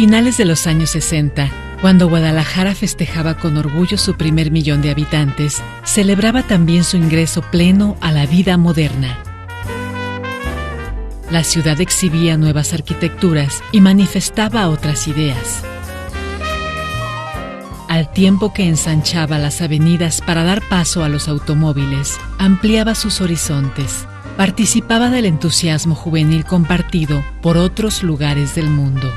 finales de los años 60, cuando Guadalajara festejaba con orgullo su primer millón de habitantes, celebraba también su ingreso pleno a la vida moderna. La ciudad exhibía nuevas arquitecturas y manifestaba otras ideas. Al tiempo que ensanchaba las avenidas para dar paso a los automóviles, ampliaba sus horizontes, participaba del entusiasmo juvenil compartido por otros lugares del mundo.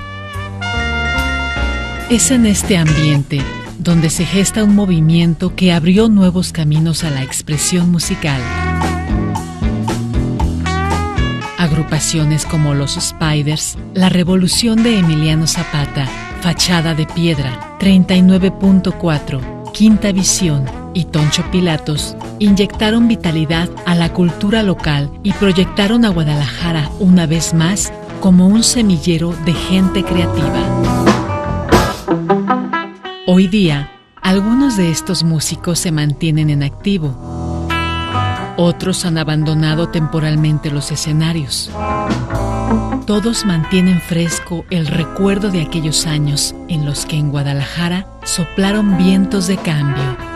Es en este ambiente donde se gesta un movimiento que abrió nuevos caminos a la expresión musical. Agrupaciones como los Spiders, La Revolución de Emiliano Zapata, Fachada de Piedra, 39.4, Quinta Visión y Toncho Pilatos inyectaron vitalidad a la cultura local y proyectaron a Guadalajara una vez más como un semillero de gente creativa. Hoy día, algunos de estos músicos se mantienen en activo. Otros han abandonado temporalmente los escenarios. Todos mantienen fresco el recuerdo de aquellos años en los que en Guadalajara soplaron vientos de cambio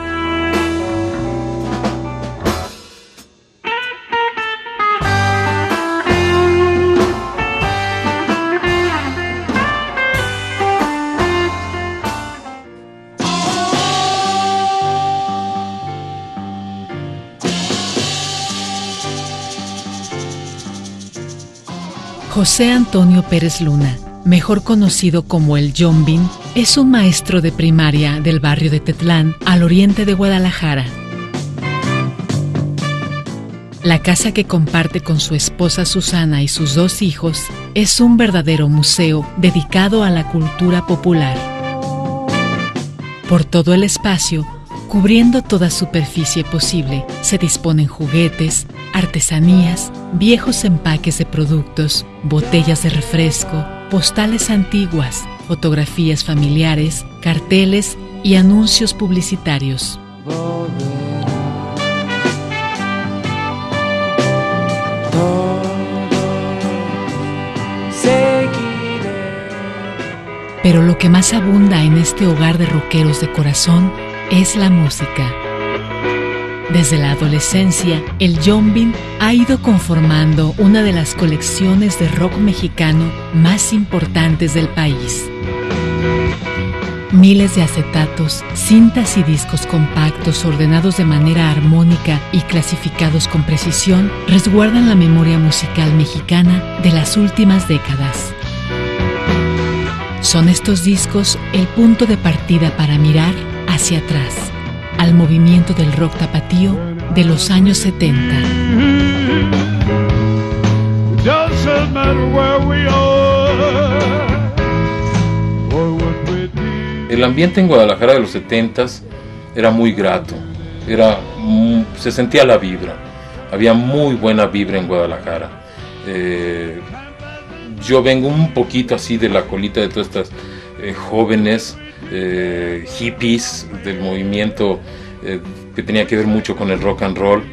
José Antonio Pérez Luna, mejor conocido como el Jombin, es un maestro de primaria del barrio de Tetlán, al oriente de Guadalajara. La casa que comparte con su esposa Susana y sus dos hijos es un verdadero museo dedicado a la cultura popular. Por todo el espacio, cubriendo toda superficie posible, se disponen juguetes, artesanías, viejos empaques de productos, botellas de refresco, postales antiguas, fotografías familiares, carteles y anuncios publicitarios. Pero lo que más abunda en este hogar de rockeros de corazón es la música. Desde la adolescencia, el Jombin ha ido conformando una de las colecciones de rock mexicano más importantes del país. Miles de acetatos, cintas y discos compactos ordenados de manera armónica y clasificados con precisión resguardan la memoria musical mexicana de las últimas décadas. Son estos discos el punto de partida para mirar hacia atrás al movimiento del rock tapatío de los años 70. El ambiente en Guadalajara de los 70 era muy grato, era, se sentía la vibra, había muy buena vibra en Guadalajara. Eh, yo vengo un poquito así de la colita de todas estas eh, jóvenes eh, hippies, del movimiento eh, que tenía que ver mucho con el rock and roll.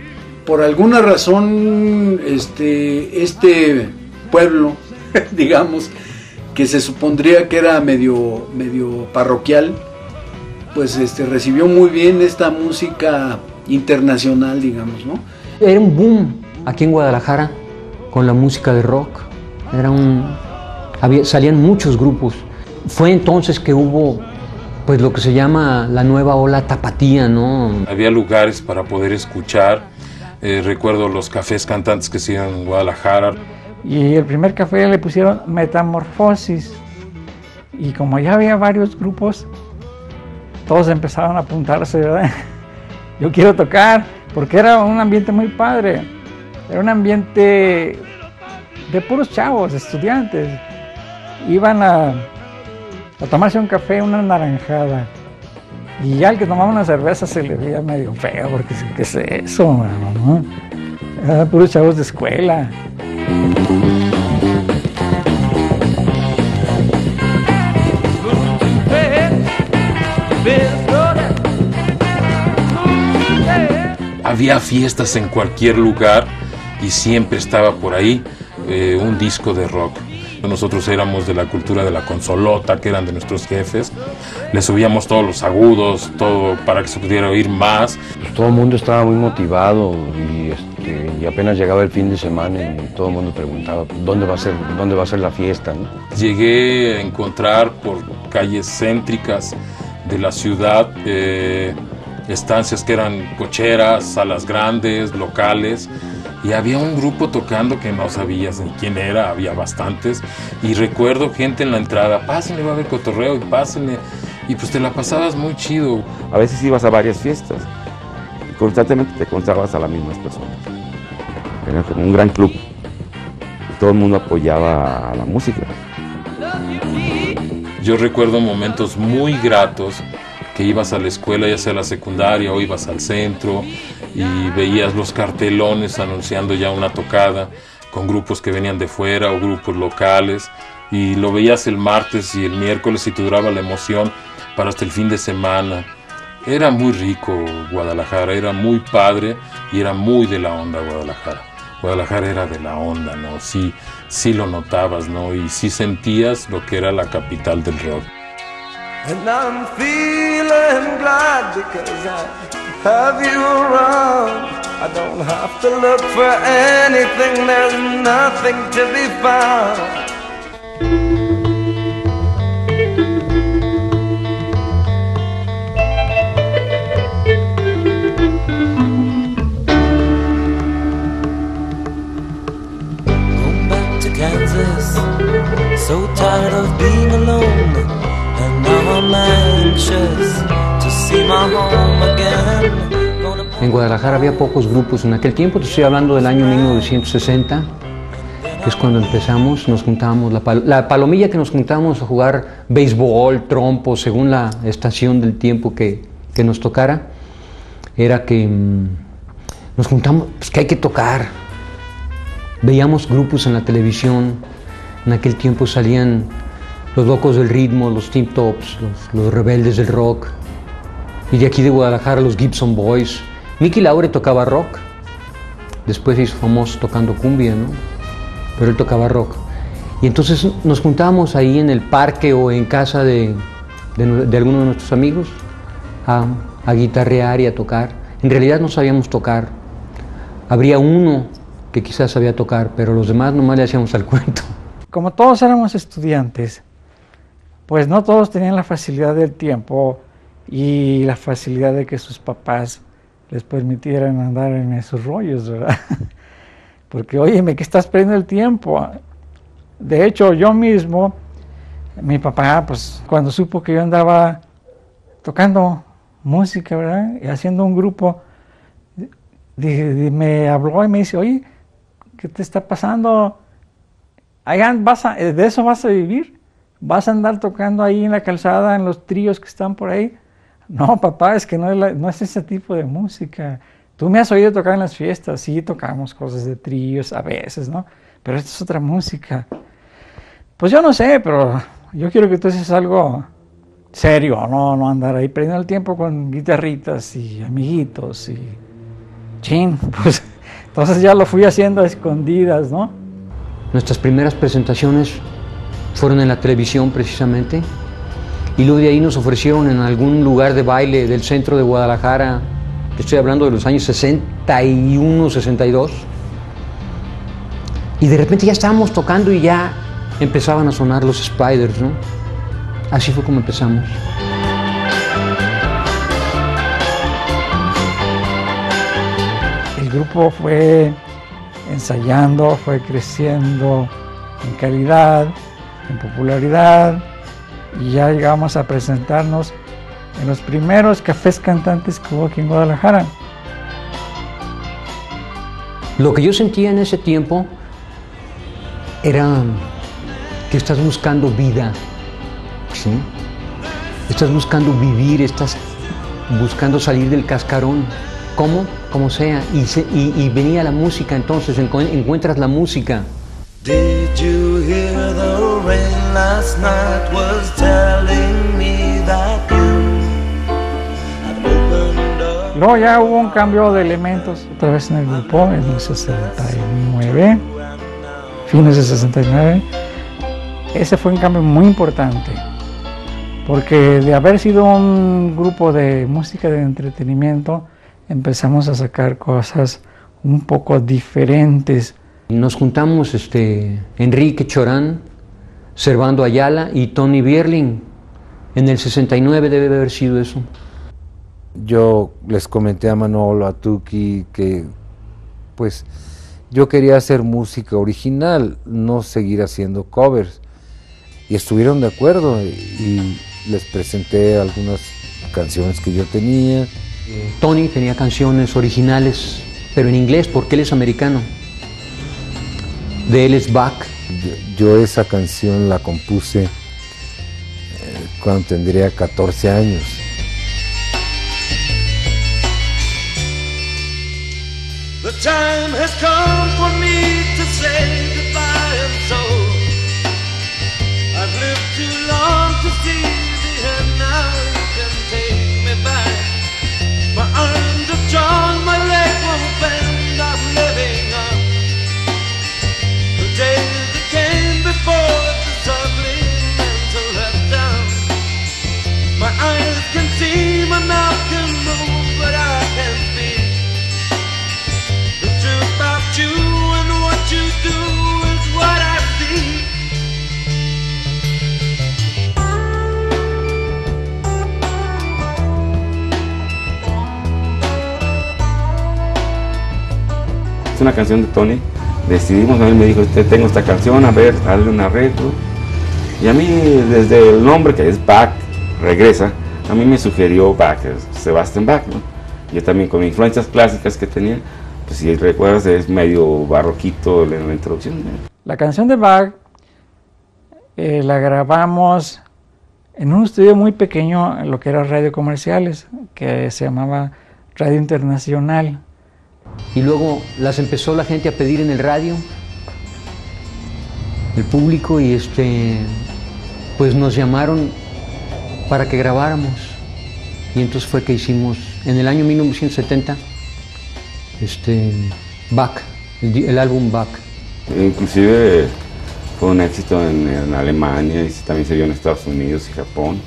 Por alguna razón, este, este pueblo, digamos, que se supondría que era medio, medio parroquial, pues este, recibió muy bien esta música internacional, digamos, ¿no? Era un boom aquí en Guadalajara con la música de rock. Era un, había, salían muchos grupos. Fue entonces que hubo pues lo que se llama la nueva ola tapatía, ¿no? Había lugares para poder escuchar. Eh, recuerdo los cafés cantantes que se iban en Guadalajara. Y el primer café le pusieron Metamorfosis. Y como ya había varios grupos, todos empezaron a apuntarse, ¿verdad? Yo quiero tocar, porque era un ambiente muy padre. Era un ambiente de puros chavos, estudiantes. Iban a a tomarse un café, una naranjada. Y ya el que tomaba una cerveza se le veía medio feo, porque ¿qué es eso, mano? Eran puros chavos de escuela. Había fiestas en cualquier lugar y siempre estaba por ahí eh, un disco de rock. Nosotros éramos de la cultura de la consolota, que eran de nuestros jefes. Le subíamos todos los agudos, todo para que se pudiera oír más. Pues todo el mundo estaba muy motivado y, este, y, apenas llegaba el fin de semana y todo el mundo preguntaba dónde va a ser, dónde va a ser la fiesta. Llegué a encontrar por calles céntricas de la ciudad eh, estancias que eran cocheras, salas grandes, locales y había un grupo tocando que no sabías quién era, había bastantes. Y recuerdo gente en la entrada, pásenle, va a haber cotorreo, y pásenle. Y pues te la pasabas muy chido. A veces ibas a varias fiestas y constantemente te encontrabas a las mismas personas. Era como un gran club. Y todo el mundo apoyaba a la música. Yo recuerdo momentos muy gratos que ibas a la escuela, ya sea la secundaria o ibas al centro y veías los cartelones anunciando ya una tocada con grupos que venían de fuera o grupos locales y lo veías el martes y el miércoles y te duraba la emoción para hasta el fin de semana. Era muy rico Guadalajara, era muy padre y era muy de la onda Guadalajara. Guadalajara era de la onda, ¿no? Sí, sí lo notabas, ¿no? Y sí sentías lo que era la capital del rock. And I'm feeling glad because I have you around. I don't have to look for anything, there's nothing to be found. Go back to Kansas, so tired of being alone. En Guadalajara había pocos grupos. En aquel tiempo, te estoy hablando del año 1960, que es cuando empezamos, nos juntábamos, la, palomilla que nos juntábamos a jugar béisbol, trompo, según la estación del tiempo que, nos tocara, era que mm, nos juntamos, pues que hay que tocar. Veíamos grupos en la televisión, en aquel tiempo salían los locos del ritmo, los Tip Tops, los, rebeldes del rock. Y de aquí de Guadalajara, los Gibson Boys. Mickey Laure tocaba rock. Después se hizo famoso tocando cumbia, ¿no? Pero él tocaba rock. Y entonces nos juntábamos ahí en el parque o en casa de, de, alguno de nuestros amigos a, a guitarrear y a tocar. En realidad no sabíamos tocar. Habría uno que quizás sabía tocar, pero los demás nomás le hacíamos al cuento. Como todos éramos estudiantes, pues no todos tenían la facilidad del tiempo y la facilidad de que sus papás les permitieran andar en esos rollos, ¿verdad? Porque, óyeme, que estás perdiendo el tiempo. De hecho, yo mismo, mi papá, pues cuando supo que yo andaba tocando música, ¿verdad? Y haciendo un grupo, me habló y me dice, oye, ¿qué te está pasando? ¿De eso vas a vivir? ¿Vas a andar tocando ahí en la calzada, en los tríos que están por ahí? No, papá, es que no es, ese tipo de música. Tú me has oído tocar en las fiestas, sí, tocamos cosas de tríos a veces, ¿no? Pero esto es otra música. Pues yo no sé, pero yo quiero que tú haces algo serio, no, no andar ahí perdiendo el tiempo con guitarritas y amiguitos y chin, pues entonces ya lo fui haciendo a escondidas, ¿no? Nuestras primeras presentaciones fueron en la televisión precisamente. Y luego de ahí nos ofrecieron en algún lugar de baile del centro de Guadalajara, estoy hablando de los años 61, 62. Y de repente ya estábamos tocando y ya empezaban a sonar los Spiders, ¿no? Así fue como empezamos. El grupo fue ensayando, fue creciendo en calidad, en popularidad y ya llegamos a presentarnos en los primeros cafés cantantes que hubo aquí en Guadalajara. Lo que yo sentía en ese tiempo era que estás buscando vida, ¿sí? estás buscando vivir, estás buscando salir del cascarón, como, como sea, y, y venía la música, entonces encuentras la música. Did you hear the rain last night was telling me that Luego ya hubo un cambio de elementos otra vez en el grupo en el 69, fines de 69, ese fue un cambio muy importante, porque de haber sido un grupo de música de entretenimiento, empezamos a sacar cosas un poco diferentes. Nos juntamos este, Enrique Chorán, Servando Ayala y Tony Bierling. En el 69 debe haber sido eso. Yo les comenté a Manolo, a Tuki, que pues yo quería hacer música original, no seguir haciendo covers. Y estuvieron de acuerdo y les presenté algunas canciones que yo tenía. Tony tenía canciones originales, pero en inglés porque él es americano. De él es Bach. Yo, esa canción la compuse eh, cuando tendría 14 años. The time has come for me to say goodbye and so I've lived too long to see una canción de Tony. Decidimos, él me dijo, tengo esta canción, a ver, hazle un arreglo. Y a mí, desde el nombre que es Bach, regresa, a mí me sugirió Bach, Sebastian Bach. Yo también con influencias clásicas que tenía, pues si recuerdas es medio barroquito en la introducción. La canción de Bach eh, la grabamos en un estudio muy pequeño, en lo que era radio comerciales, que se llamaba Radio Internacional. Y luego las empezó la gente a pedir en el radio, el público, y este, pues nos llamaron para que grabáramos. Y entonces fue que hicimos, en el año 1970, este, Bach, el, álbum Bach. Inclusive fue un éxito en, en Alemania y también se vio en Estados Unidos y Japón.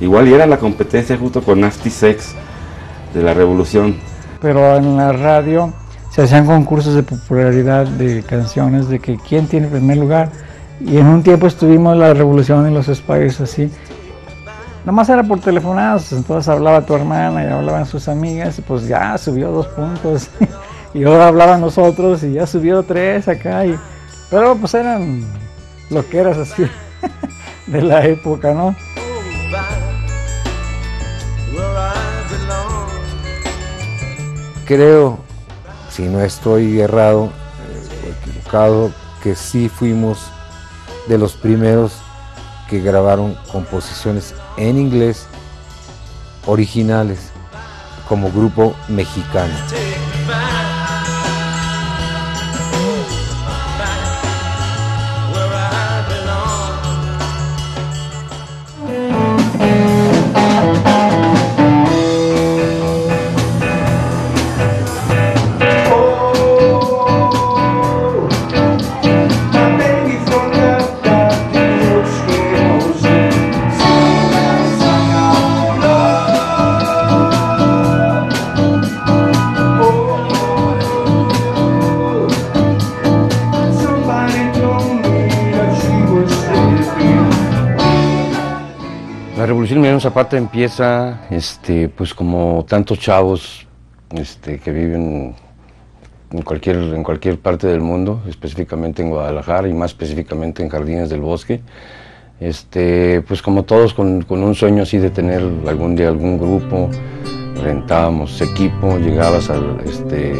Igual y era la competencia justo con Nasty Sex de la revolución. Pero en la radio se hacían concursos de popularidad de canciones, de que quién tiene primer lugar. Y en un tiempo estuvimos la revolución en los Spice así. Nomás era por telefonadas, entonces hablaba tu hermana y hablaban sus amigas, y pues ya subió dos puntos. y ahora hablaban nosotros y ya subió tres acá. Y, pero pues eran lo que eras así de la época, ¿no? Creo, si no estoy errado eh, o equivocado, que sí fuimos de los primeros que grabaron composiciones en inglés originales como grupo mexicano. La revolución Emiliano Zapata empieza, este, pues como tantos chavos este, que viven en cualquier, en cualquier parte del mundo, específicamente en Guadalajara y más específicamente en Jardines del Bosque. Este, pues como todos con, con un sueño así de tener algún día algún grupo, rentábamos equipo, llegabas al, este,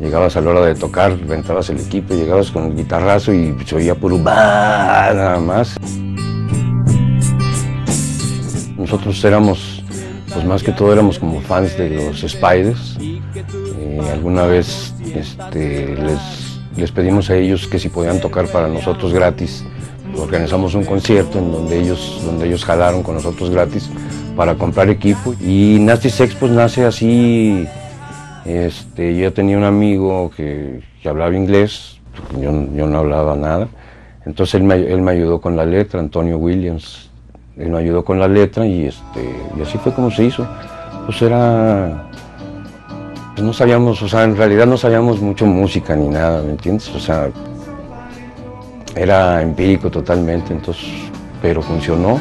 llegabas a la hora de tocar, rentabas el equipo, llegabas con el guitarrazo y se oía puro "Bah", nada más. Nosotros éramos, pues más que todo éramos como fans de los Spiders. Eh, alguna vez este, les, pedimos a ellos que si podían tocar para nosotros gratis. Organizamos un concierto en donde ellos, donde ellos jalaron con nosotros gratis para comprar equipo. Y Nasty Sex pues nace así. Este, yo tenía un amigo que, hablaba inglés, yo, no hablaba nada. Entonces él me ayudó con la letra, Antonio Williams. Él me ayudó con la letra y, este, y así fue como se hizo. Pues era... Pues no sabíamos, o sea, en realidad no sabíamos mucho música ni nada, ¿me entiendes? O sea, era empírico totalmente, entonces, pero funcionó.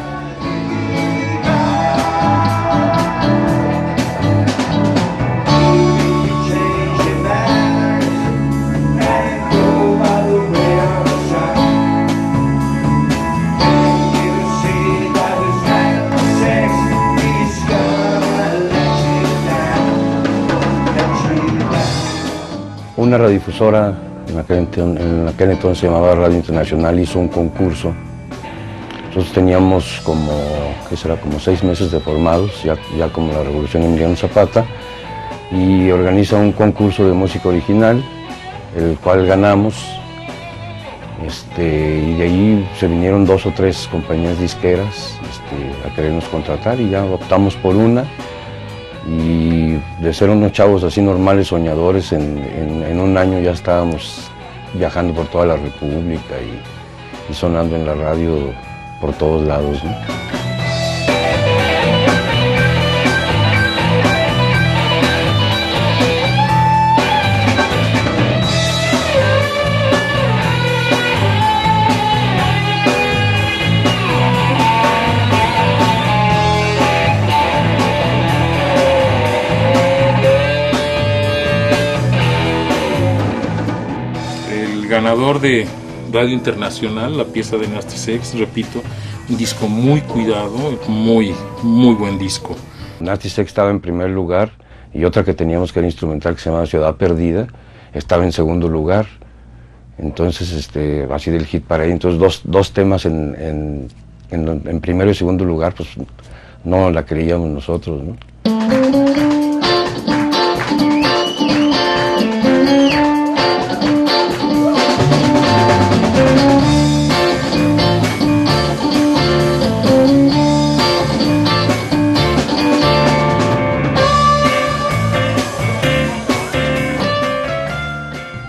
Una radiodifusora, en aquel, enten- en entonces se llamaba Radio Internacional, hizo un concurso. Nosotros teníamos como, ¿qué será? Como seis meses de formados, ya, ya como la revolución Emiliano Zapata, y organiza un concurso de música original, el cual ganamos. Este, y de ahí se vinieron dos o tres compañías disqueras este, a querernos contratar y ya optamos por una y de ser unos chavos así normales, soñadores, en, un año ya estábamos viajando por toda la República y, sonando en la radio por todos lados. Ganador de Radio Internacional, la pieza de Nasty Sex, repito, un disco muy cuidado, muy, muy buen disco. Nasty Sex estaba en primer lugar y otra que teníamos que era instrumental que se llamaba Ciudad Perdida estaba en segundo lugar. Entonces, este, así del hit para ahí. Entonces, dos, dos temas en, en, en- en primero y segundo lugar, pues no la creíamos nosotros. ¿no?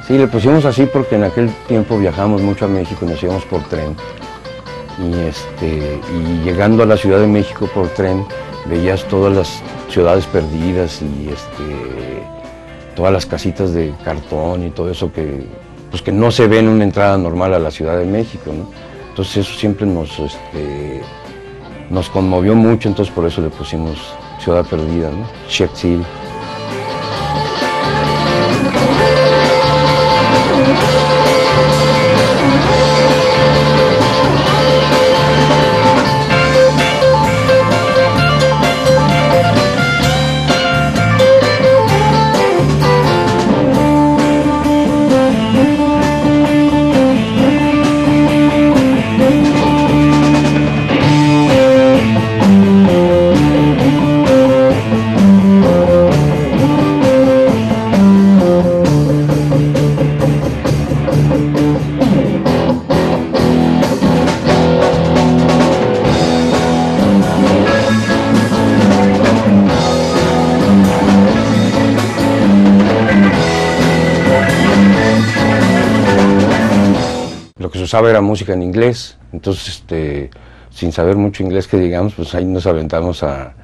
Sí, le pusimos así porque en aquel tiempo viajamos mucho a México y nos íbamos por tren. Y, este, y llegando a la Ciudad de México por tren, veías todas las ciudades perdidas y este, todas las casitas de cartón y todo eso que, pues que no se ve en una entrada normal a la Ciudad de México. Entonces eso siempre nos, este, nos conmovió mucho, entonces por eso le pusimos Ciudad Perdida, ¿no? Czech Usaba era música en inglés, entonces este, sin saber mucho inglés que digamos, pues ahí nos aventamos a,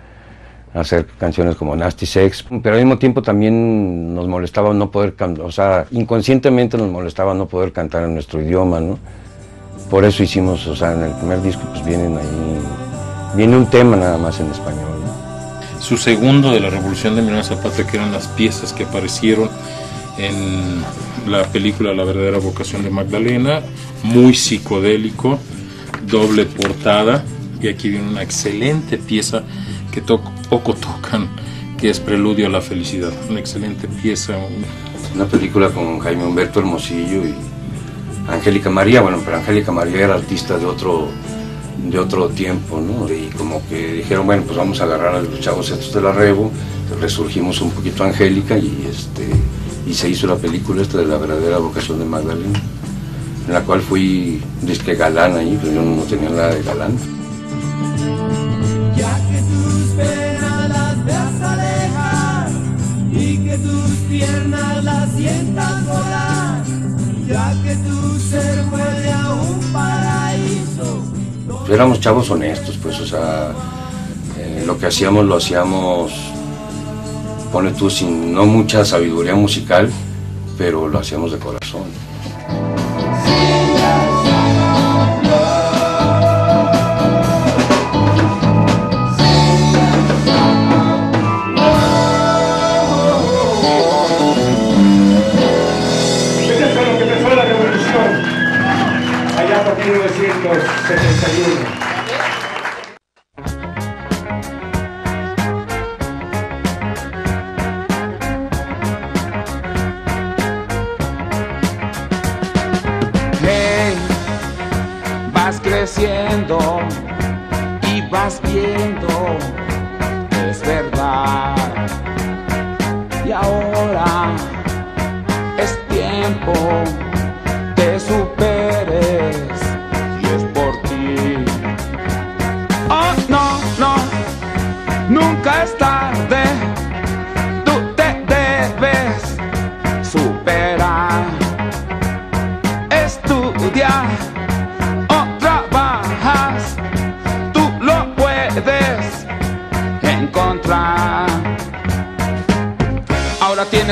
a hacer canciones como Nasty Sex, pero al mismo tiempo también nos molestaba no poder o sea, inconscientemente nos molestaba no poder cantar en nuestro idioma, ¿no? Por eso hicimos, o sea, en el primer disco pues vienen ahí, viene un tema nada más en español, ¿no? Su segundo de la Revolución de Emiliano Zapata, que eran las piezas que aparecieron en la película La verdadera vocación de Magdalena, muy psicodélico, doble portada, y aquí viene una excelente pieza que poco tocan, que es Preludio a la Felicidad, una excelente pieza, un- Una película con Jaime Humberto Hermosillo y Angélica María, bueno, pero Angélica María era artista de otro, de otro tiempo, ¿no? Y como que dijeron, bueno, pues vamos a agarrar a los chavos estos de la Revo, resurgimos un poquito Angélica y este y se hizo la película esta de la verdadera vocación de Magdalena, en la cual fui disque galán ahí, pero yo no tenía nada de galán. Ya que tus penas las veas alejar y que tus piernas las sientas volar, ya que tu ser vuelve a un paraíso. Éramos chavos honestos, pues, o sea, eh, lo que hacíamos lo hacíamos pone tú, sin no mucha sabiduría musical, pero lo hacemos de corazón. Allá por 1971.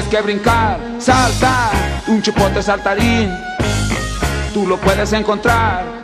que brincar, saltar, un chipote saltarín, tú lo puedes encontrar.